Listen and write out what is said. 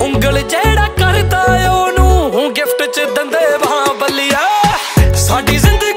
ਉਂਗਲ ਜਿਹੜਾ ਕਰਦਾ ਉਹਨੂੰ ਗਿਫਟ ਚ ਦੰਦੇ ਵਾਂ ਬੱਲਿਆ। ਸਾਡੀ ਜ਼ਿੰਦਗੀ